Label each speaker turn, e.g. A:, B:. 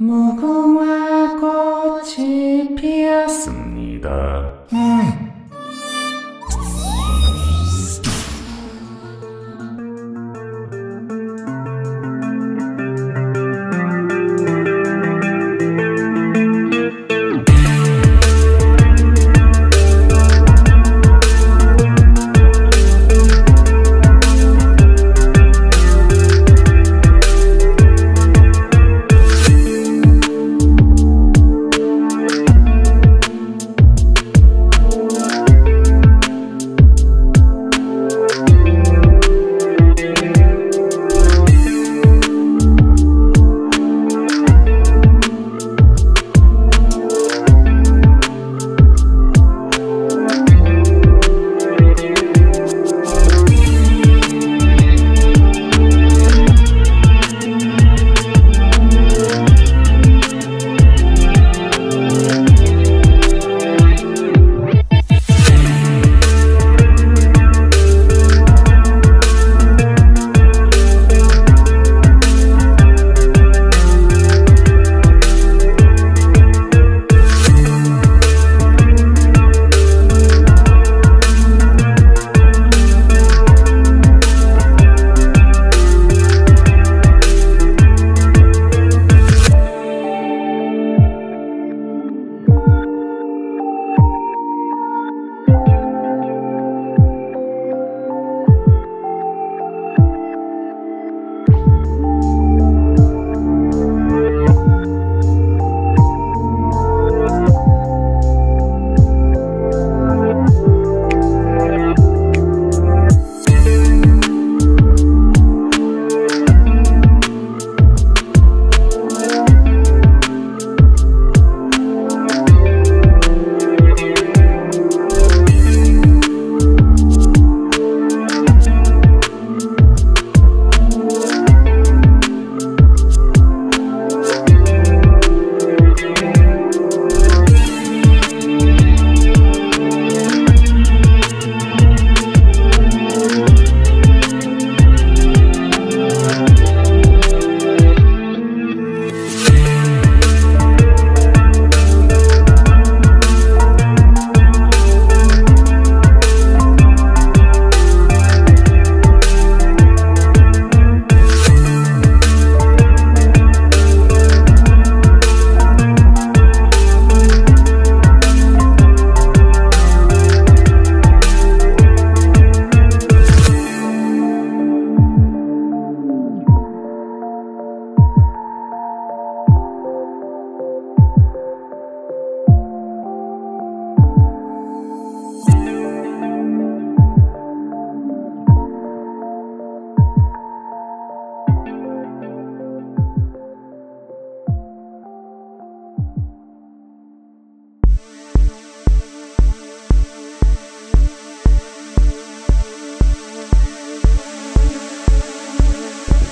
A: 무궁화 꽃이 피었습니다. 음.